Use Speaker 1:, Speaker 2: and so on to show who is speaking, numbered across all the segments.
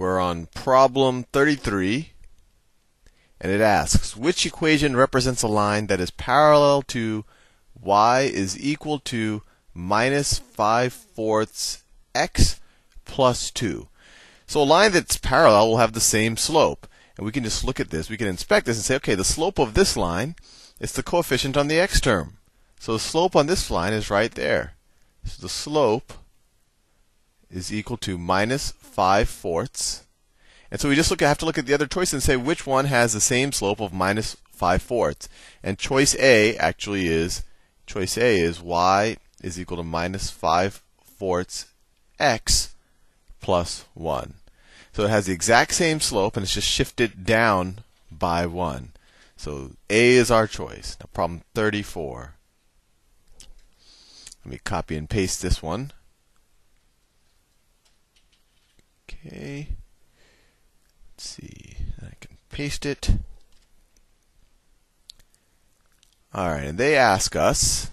Speaker 1: We're on problem 33, and it asks which equation represents a line that is parallel to y is equal to minus 5 fourths x plus 2. So a line that's parallel will have the same slope. And we can just look at this. We can inspect this and say, okay, the slope of this line is the coefficient on the x term. So the slope on this line is right there. So the slope is equal to minus 5 fourths. And so we just look, have to look at the other choice and say which one has the same slope of minus 5 fourths. And choice A actually is, choice A is y is equal to minus 5 fourths x plus 1. So it has the exact same slope and it's just shifted down by 1. So A is our choice. Now problem 34. Let me copy and paste this one. Okay. Let's see. I can paste it. All right, and they ask us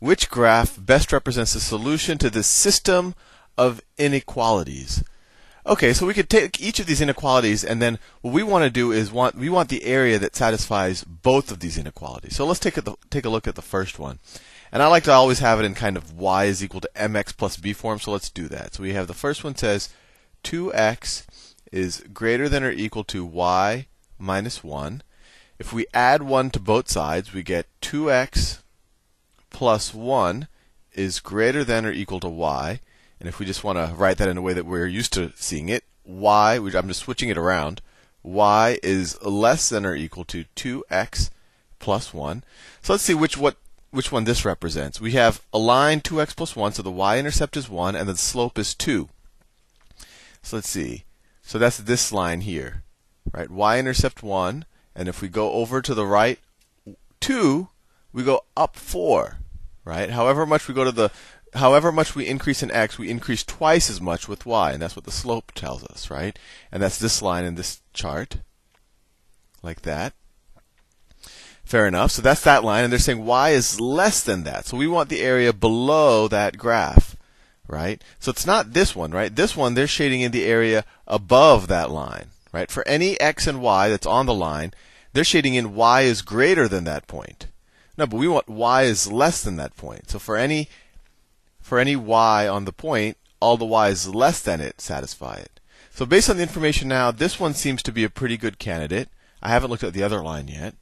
Speaker 1: which graph best represents the solution to this system of inequalities. Okay, so we could take each of these inequalities and then what we want to do is want we want the area that satisfies both of these inequalities. So let's take a take a look at the first one. And I like to always have it in kind of y is equal to mx plus b form, so let's do that. So we have the first one says 2x is greater than or equal to y minus 1. If we add 1 to both sides, we get 2x plus 1 is greater than or equal to y. And if we just want to write that in a way that we're used to seeing it, y, which I'm just switching it around, y is less than or equal to 2x plus 1. So let's see which what which one this represents. We have a line 2x plus 1, so the y-intercept is 1, and the slope is 2. So let's see. So that's this line here, right? Y-intercept 1, and if we go over to the right 2, we go up 4, right? However much we go to the however much we increase in x, we increase twice as much with y, and that's what the slope tells us, right? And that's this line in this chart, like that. Fair enough. So that's that line, and they're saying y is less than that. So we want the area below that graph, right? So it's not this one, right? This one, they're shading in the area above that line, right? For any x and y that's on the line, they're shading in y is greater than that point. No, but we want y is less than that point. So for any for any y on the point, all the y's less than it satisfy it. So based on the information now, this one seems to be a pretty good candidate. I haven't looked at the other line yet.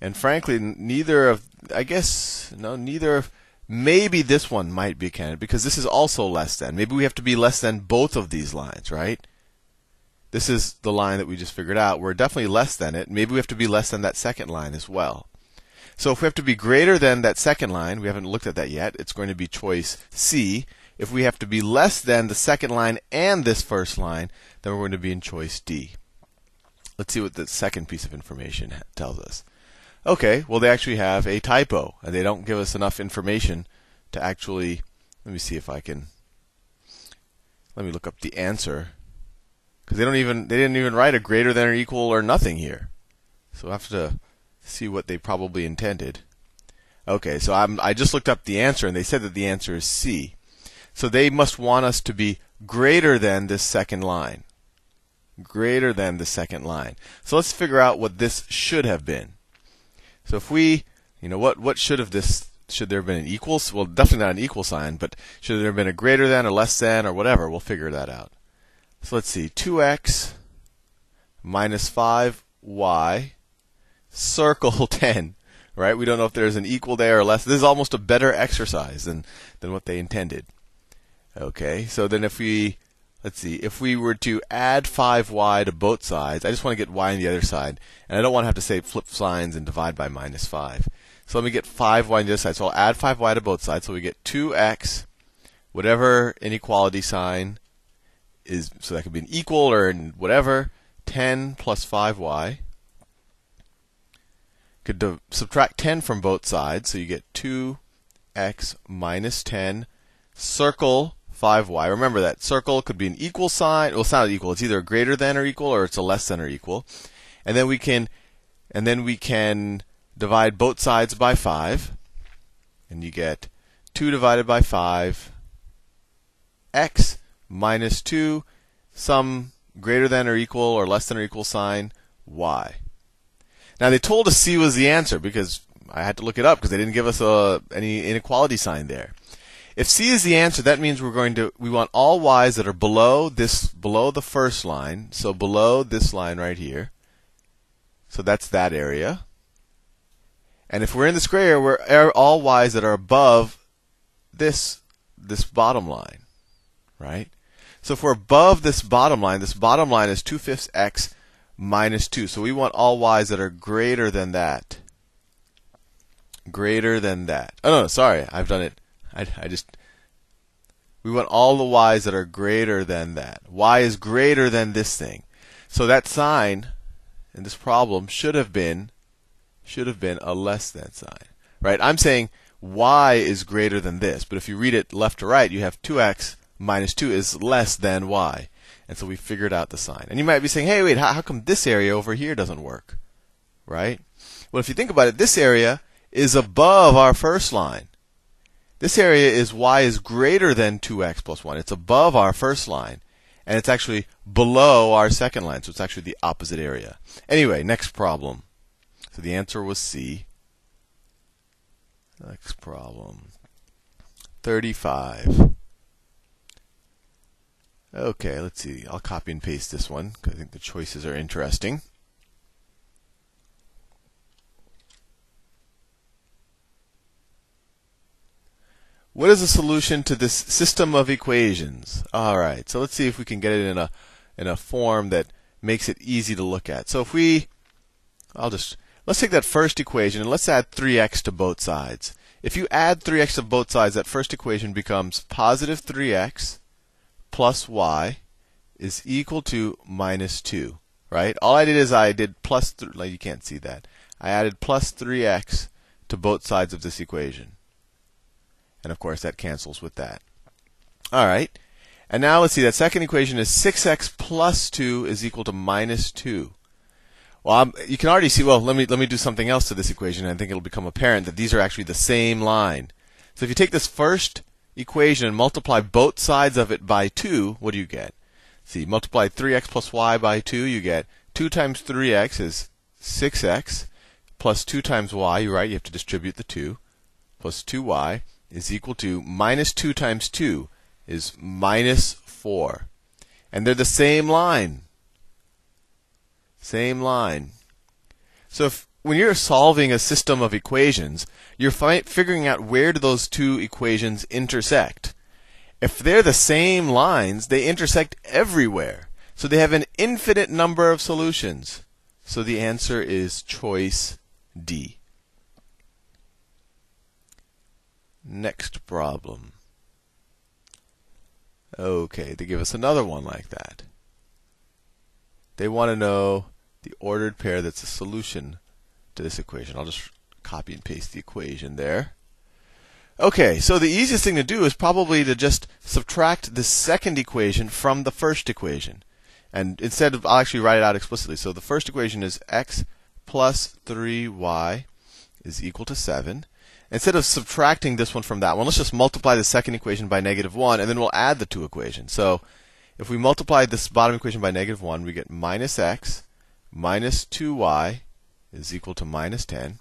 Speaker 1: And frankly, neither of, I guess, no, neither of, maybe this one might be a candidate because this is also less than. Maybe we have to be less than both of these lines, right? This is the line that we just figured out. We're definitely less than it. Maybe we have to be less than that second line as well. So if we have to be greater than that second line, we haven't looked at that yet, it's going to be choice C. If we have to be less than the second line and this first line, then we're going to be in choice D. Let's see what the second piece of information tells us. Okay, well, they actually have a typo, and they don't give us enough information to actually. Let me see if I can. Let me look up the answer, because they don't even they didn't even write a greater than or equal or nothing here. So I have to see what they probably intended. Okay, so I'm, I just looked up the answer, and they said that the answer is C. So they must want us to be greater than this second line. Greater than the second line. So let's figure out what this should have been. So if we, you know, what what should have this should there have been an equals? Well, definitely not an equal sign, but should there have been a greater than or less than or whatever? We'll figure that out. So let's see, 2x minus 5y circle 10, right? We don't know if there's an equal there or less. This is almost a better exercise than than what they intended. Okay, so then if we let's see, if we were to add 5y to both sides, I just want to get y on the other side, and I don't want to have to say flip signs and divide by minus 5. So let me get 5y on the other side. So I'll add 5y to both sides. So we get 2x, whatever inequality sign is, so that could be an equal or whatever, 10 plus 5y. Could subtract 10 from both sides, so you get 2x minus 10. Circle 5y. Remember that circle could be an equal sign. Well, it's not equal. It's either greater than or equal, or it's a less than or equal. And then we can, and then we can divide both sides by 5, and you get 2 divided by 5 x minus 2 some greater than or equal or less than or equal sign y. Now they told us c was the answer because I had to look it up because they didn't give us a, any inequality sign there. If c is the answer, that means we're going to we want all y's that are below this below the first line, so below this line right here. So that's that area. And if we're in this gray area, we're all y's that are above this this bottom line, right? So if we're above this bottom line, this bottom line is 2 fifths x minus 2. So we want all y's that are greater than that. Greater than that. Oh, no, sorry. I've done it. I, I just. We want all the y's that are greater than that. y is greater than this thing. So that sign in this problem should have been should have been a less than sign. Right? I'm saying y is greater than this, but if you read it left to right, you have 2x minus 2 is less than y. And so we figured out the sign. And you might be saying, hey, wait, how, how come this area over here doesn't work? Right? Well, if you think about it, this area is above our first line. This area is y is greater than 2x plus 1. It's above our first line. And it's actually below our second line. So it's actually the opposite area. Anyway, next problem. So the answer was C. Next problem. 35. Okay, let's see. I'll copy and paste this one because I think the choices are interesting. What is the solution to this system of equations? All right, so let's see if we can get it in a in a form that makes it easy to look at. So if we, I'll just let's take that first equation and let's add 3x to both sides. If you add 3x to both sides, that first equation becomes positive 3x plus y is equal to minus 2, right? All I did is I did plus, th- you can't see that. I added plus 3x to both sides of this equation. And of course, that cancels with that. All right. And now let's see, that second equation is 6x plus 2 is equal to minus 2. Well, I'm, you can already see, well, let me, let me do something else to this equation, I think it'll become apparent that these are actually the same line. So if you take this first equation and multiply both sides of it by 2, what do you get? See, multiply 3x plus y by 2, you get 2 times 3x is 6x plus 2 times y, You right? You have to distribute the 2, plus 2y is equal to minus 2 times 2 is minus 4. And they're the same line. Same line. So if, when you're solving a system of equations, you're fi- figuring out where do those two equations intersect. If they're the same lines, they intersect everywhere. So they have an infinite number of solutions. So the answer is choice D. Next problem. Okay, they give us another one like that. They want to know the ordered pair that's a solution to this equation. I'll just copy and paste the equation there. Okay, so the easiest thing to do is probably to just subtract the second equation from the first equation. And instead of, I'll actually write it out explicitly. So the first equation is x plus 3y is equal to 7. Instead of subtracting this one from that one, let's just multiply the second equation by negative 1, and then we'll add the two equations. So if we multiply this bottom equation by negative 1, we get minus x minus 2y is equal to minus 10.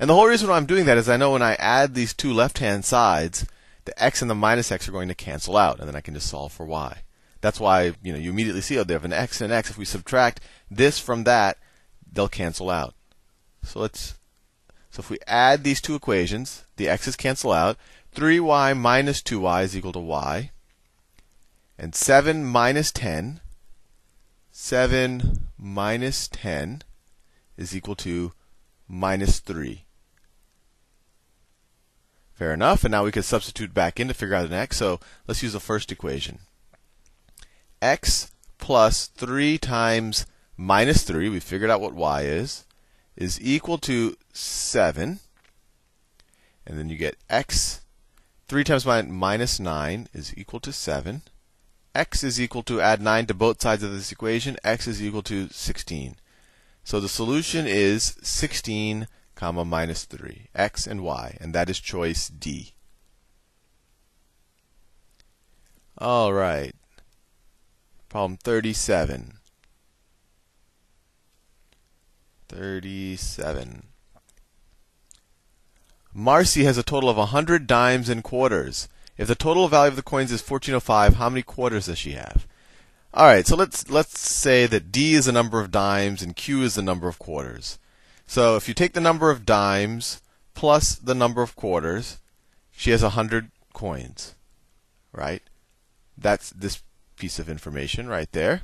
Speaker 1: And the whole reason why I'm doing that is I know when I add these two left-hand sides, the x and the minus x are going to cancel out, and then I can just solve for y. That's why you know you immediately see oh they have an x and an x. If we subtract this from that, they'll cancel out. So let's so if we add these two equations, the x's cancel out. 3y minus 2y is equal to y. And 7 minus 10 7 minus 10 is equal to minus 3. Fair enough. And now we can substitute back in to figure out an x. So let's use the first equation. x plus 3 times minus 3, we figured out what y is, is equal to 7. And then you get x, 3 times minus 9 is equal to 7 x is equal to, add 9 to both sides of this equation, x is equal to 16. So the solution is 16 comma minus 3, x and y, and that is choice D. All right. Problem 37. 37. Marcy has a total of 100 dimes and quarters. If the total value of the coins is 1405, how many quarters does she have? All right, so let's let's say that D is the number of dimes and Q is the number of quarters. So if you take the number of dimes plus the number of quarters, she has 100 coins, right? That's this piece of information right there.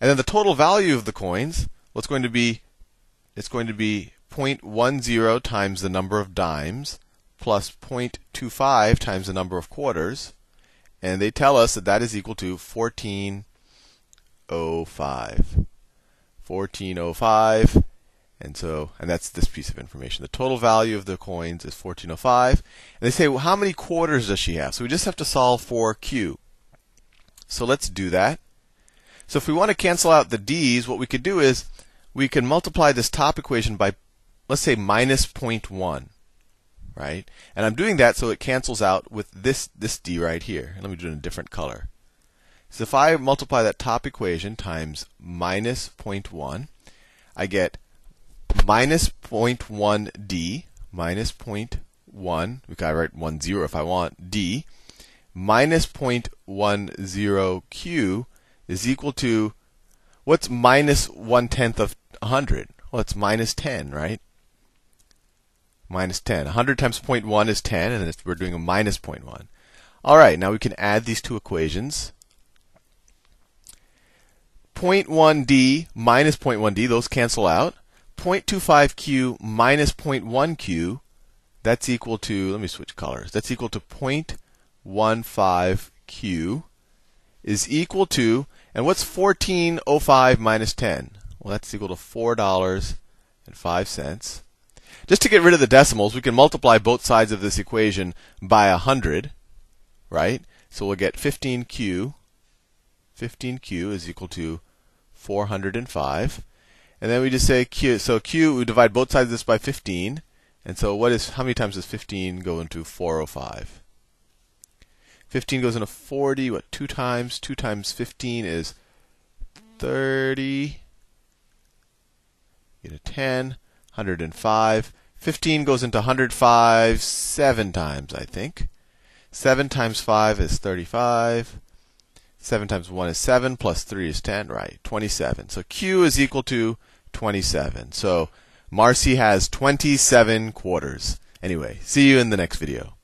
Speaker 1: And then the total value of the coins, what's going to be it's going to be 0.10 times the number of dimes plus 0.25 times the number of quarters. And they tell us that that is equal to 1405. 1405. And so, and that's this piece of information. The total value of the coins is 1405. And they say, well, how many quarters does she have? So we just have to solve for Q. So let's do that. So if we want to cancel out the d's, what we could do is we can multiply this top equation by, let's say, minus 0.1, right? And I'm doing that so it cancels out with this, this d right here. Let me do it in a different color. So if I multiply that top equation times minus 0.1, I get minus 0.1d minus 0.1, we can write 1, 0 if I want, d, minus 0.10q is equal to, what's minus 1 tenth of 100? Well, it's minus 10, right? Minus 10. 100 times 0.1 is 10, and we're doing a minus 0.1. All right, now we can add these two equations. 0.1d minus 0.1d, those cancel out. 0.25q minus 0.1q, that's equal to, let me switch colors, that's equal to 0.15q is equal to, and what's 1405 minus 10? Well, that's equal to $4.05. Just to get rid of the decimals, we can multiply both sides of this equation by 100, right? So we'll get 15q. 15q is equal to 405. And then we just say q. So q, we divide both sides of this by 15. And so what is, how many times does 15 go into 405? 15 goes into 40, what, 2 times? 2 times 15 is 30 get a 10, 105. 15 goes into 105 seven times, I think. 7 times 5 is 35. 7 times 1 is 7, plus 3 is 10, right? 27. So Q is equal to 27. So Marcy has 27 quarters. Anyway, see you in the next video.